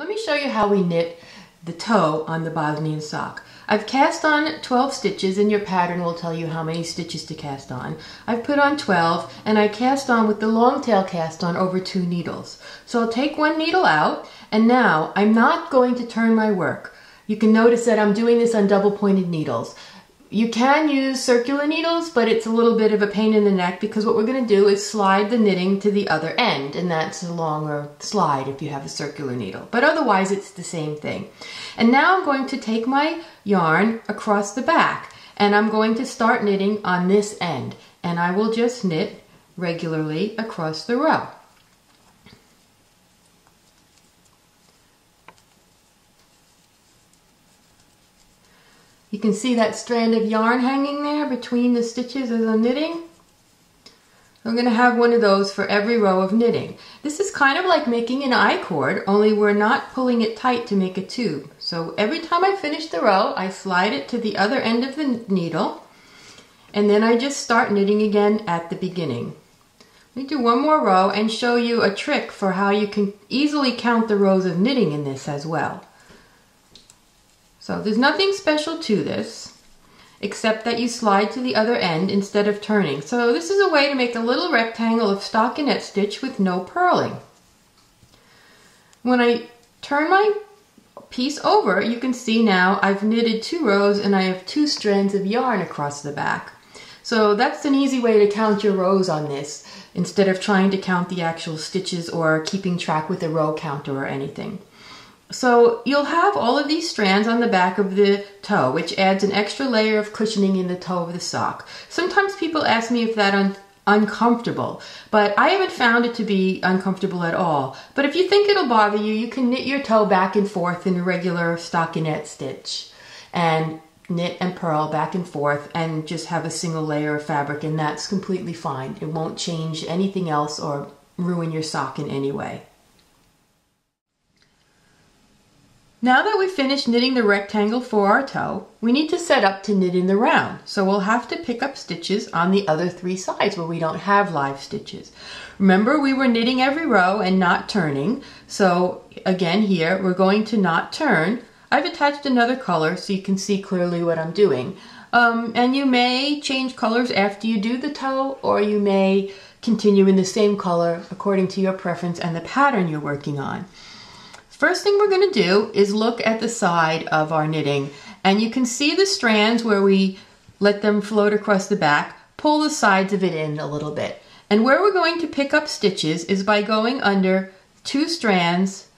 Let me show you how we knit the toe on the Bosnian sock. I've cast on 12 stitches and your pattern will tell you how many stitches to cast on. I've put on 12 and I cast on with the long tail cast on over two needles. So I'll take one needle out and now I'm not going to turn my work. You can notice that I'm doing this on double pointed needles. You can use circular needles, but it's a little bit of a pain in the neck because what we're going to do is slide the knitting to the other end, and that's a longer slide if you have a circular needle. But otherwise, it's the same thing. And now I'm going to take my yarn across the back, and I'm going to start knitting on this end, and I will just knit regularly across the row. You can see that strand of yarn hanging there between the stitches as I'm knitting. I'm going to have one of those for every row of knitting. This is kind of like making an I-cord, only we're not pulling it tight to make a tube. So every time I finish the row, I slide it to the other end of the needle, and then I just start knitting again at the beginning. Let me do one more row and show you a trick for how you can easily count the rows of knitting in this as well. So there's nothing special to this except that you slide to the other end instead of turning. So this is a way to make a little rectangle of stockinette stitch with no purling. When I turn my piece over, you can see now I've knitted two rows and I have two strands of yarn across the back. So that's an easy way to count your rows on this instead of trying to count the actual stitches or keeping track with a row counter or anything. So you'll have all of these strands on the back of the toe, which adds an extra layer of cushioning in the toe of the sock. Sometimes people ask me if that un uncomfortable, but I haven't found it to be uncomfortable at all. But if you think it'll bother you, you can knit your toe back and forth in a regular stockinette stitch and knit and purl back and forth and just have a single layer of fabric and that's completely fine. It won't change anything else or ruin your sock in any way. Now that we've finished knitting the rectangle for our toe, we need to set up to knit in the round. So we'll have to pick up stitches on the other three sides where we don't have live stitches. Remember we were knitting every row and not turning. So again here, we're going to not turn. I've attached another color so you can see clearly what I'm doing. Um, and you may change colors after you do the toe or you may continue in the same color according to your preference and the pattern you're working on. First thing we're going to do is look at the side of our knitting and you can see the strands where we let them float across the back, pull the sides of it in a little bit. And where we're going to pick up stitches is by going under two strands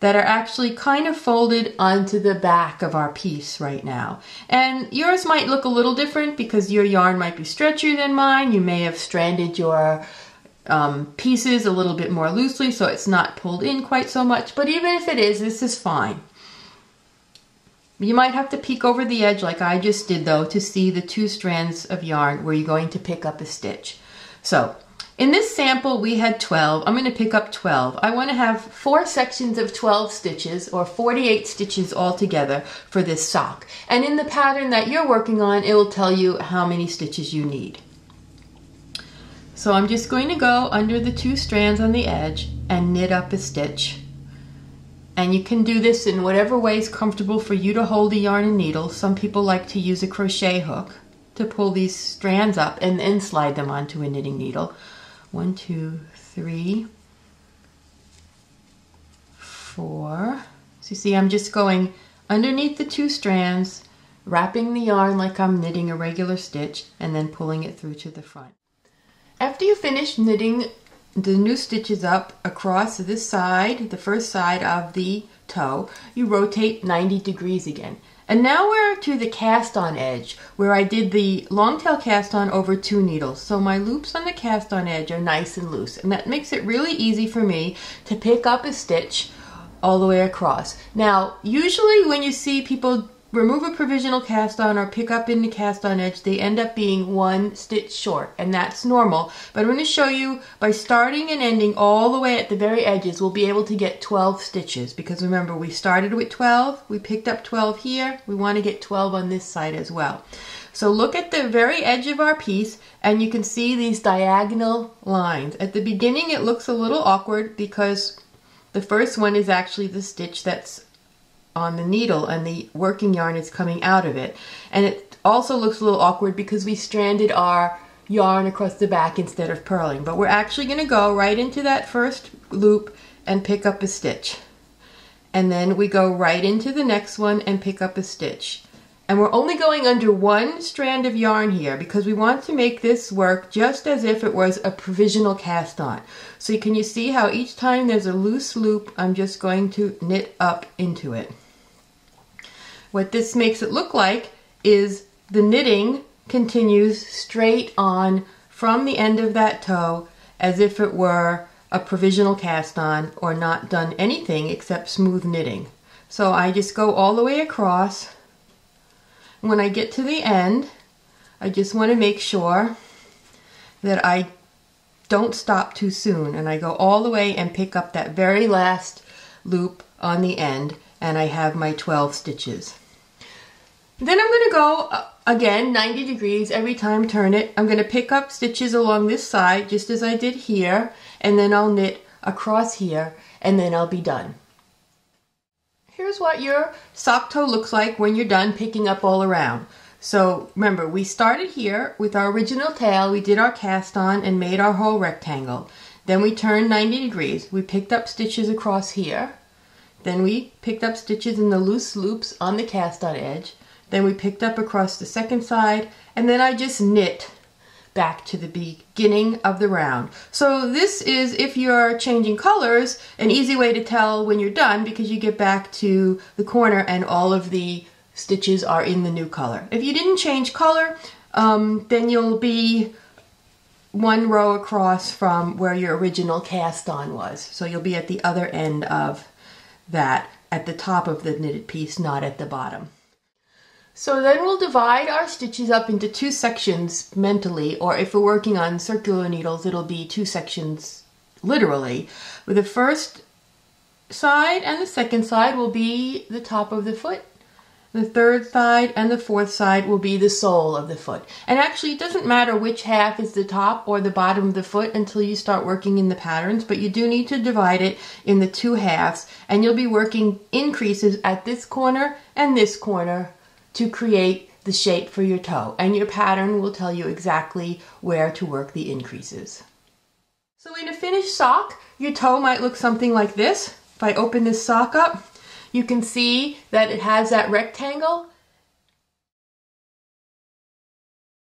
that are actually kind of folded onto the back of our piece right now. And yours might look a little different because your yarn might be stretchier than mine. You may have stranded your um, pieces a little bit more loosely so it's not pulled in quite so much. But even if it is, this is fine. You might have to peek over the edge like I just did though to see the two strands of yarn where you're going to pick up a stitch. So in this sample we had 12. I'm going to pick up 12. I want to have four sections of 12 stitches or 48 stitches altogether for this sock. And in the pattern that you're working on it will tell you how many stitches you need. So I'm just going to go under the two strands on the edge and knit up a stitch. And you can do this in whatever way is comfortable for you to hold the yarn and needle. Some people like to use a crochet hook to pull these strands up and then slide them onto a knitting needle. One, two, three, four. So you see I'm just going underneath the two strands, wrapping the yarn like I'm knitting a regular stitch, and then pulling it through to the front. After you finish knitting the new stitches up across this side, the first side of the toe, you rotate 90 degrees again. And now we're to the cast on edge where I did the long tail cast on over two needles. So my loops on the cast on edge are nice and loose and that makes it really easy for me to pick up a stitch all the way across. Now usually when you see people remove a provisional cast on or pick up in the cast on edge, they end up being one stitch short, and that's normal. But I'm going to show you by starting and ending all the way at the very edges, we'll be able to get 12 stitches. Because remember, we started with 12, we picked up 12 here, we want to get 12 on this side as well. So look at the very edge of our piece and you can see these diagonal lines. At the beginning it looks a little awkward because The first one is actually the stitch that's on the needle and the working yarn is coming out of it. And it also looks a little awkward because we stranded our yarn across the back instead of purling. But we're actually going to go right into that first loop and pick up a stitch. And then we go right into the next one and pick up a stitch. And we're only going under one strand of yarn here because we want to make this work just as if it was a provisional cast on. So can you see how each time there's a loose loop, I'm just going to knit up into it. What this makes it look like is the knitting continues straight on from the end of that toe as if it were a provisional cast on or not done anything except smooth knitting. So I just go all the way across. When I get to the end, I just want to make sure that I don't stop too soon and I go all the way and pick up that very last loop on the end and I have my 12 stitches. Then I'm going to go uh, again 90 degrees every time turn it. I'm going to pick up stitches along this side just as I did here and then I'll knit across here and then I'll be done. Here's what your sock toe looks like when you're done picking up all around. So remember, we started here with our original tail, we did our cast on and made our whole rectangle. Then we turned 90 degrees. We picked up stitches across here. Then we picked up stitches in the loose loops on the cast on edge. Then we picked up across the second side and then I just knit back to the beginning of the round. So this is, if you're changing colors, an easy way to tell when you're done because you get back to the corner and all of the stitches are in the new color. If you didn't change color, um, then you'll be one row across from where your original cast on was. So you'll be at the other end of that at the top of the knitted piece, not at the bottom. So then we'll divide our stitches up into two sections mentally, or if we're working on circular needles, it'll be two sections literally. With the first side and the second side will be the top of the foot. The third side and the fourth side will be the sole of the foot. And actually, it doesn't matter which half is the top or the bottom of the foot until you start working in the patterns, but you do need to divide it in the two halves, and you'll be working increases at this corner and this corner to create the shape for your toe and your pattern will tell you exactly where to work the increases. So in a finished sock, your toe might look something like this. If I open this sock up, you can see that it has that rectangle